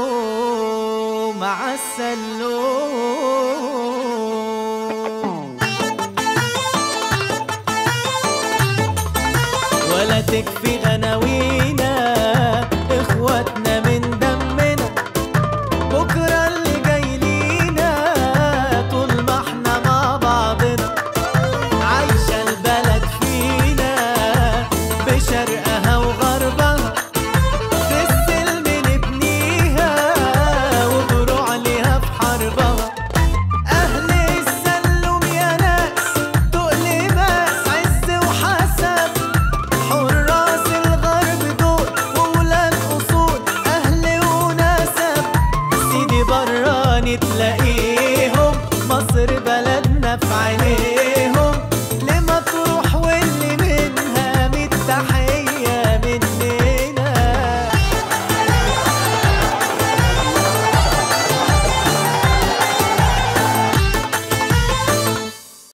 وعالسلوم عالسلوم ولا تكفي غناوينا تلاقيه